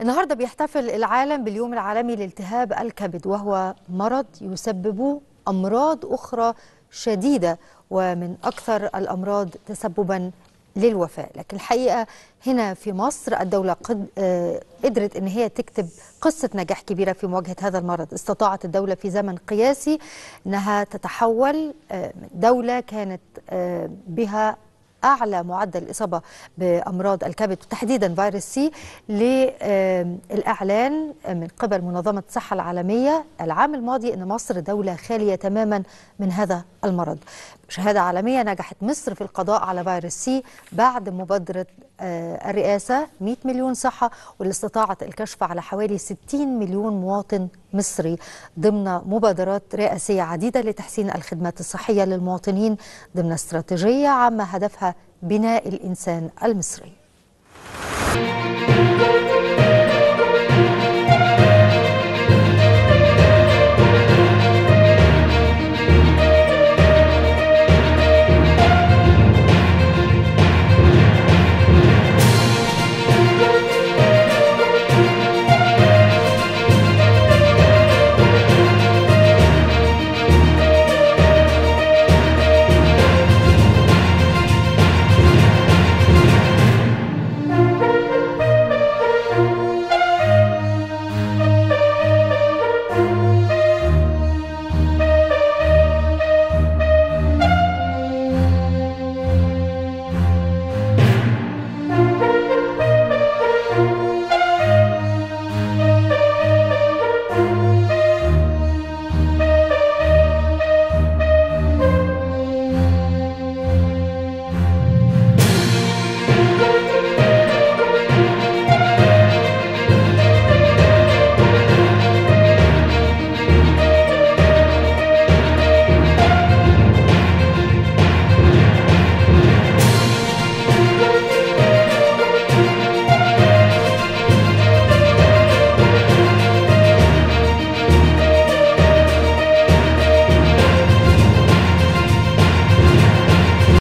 النهارده بيحتفل العالم باليوم العالمي لالتهاب الكبد وهو مرض يسبب أمراض أخرى شديدة ومن أكثر الأمراض تسببا للوفاة. لكن الحقيقة هنا في مصر الدولة قد آه، قدرت إن هي تكتب قصة نجاح كبيرة في مواجهة هذا المرض. استطاعت الدولة في زمن قياسي إنها تتحول آه، دولة كانت آه، بها أعلى معدل الإصابة بأمراض الكبد تحديدا فيروس سي للإعلان من قبل منظمة الصحة العالمية العام الماضي أن مصر دولة خالية تماما من هذا المرض. شهادة عالمية نجحت مصر في القضاء على فيروس سي بعد مبادرة آه، الرئاسة 100 مليون صحة واللي استطاعت الكشف على حوالي 60 مليون مواطن مصري ضمن مبادرات رئاسية عديدة لتحسين الخدمات الصحية للمواطنين ضمن استراتيجية عامة هدفها بناء الإنسان المصري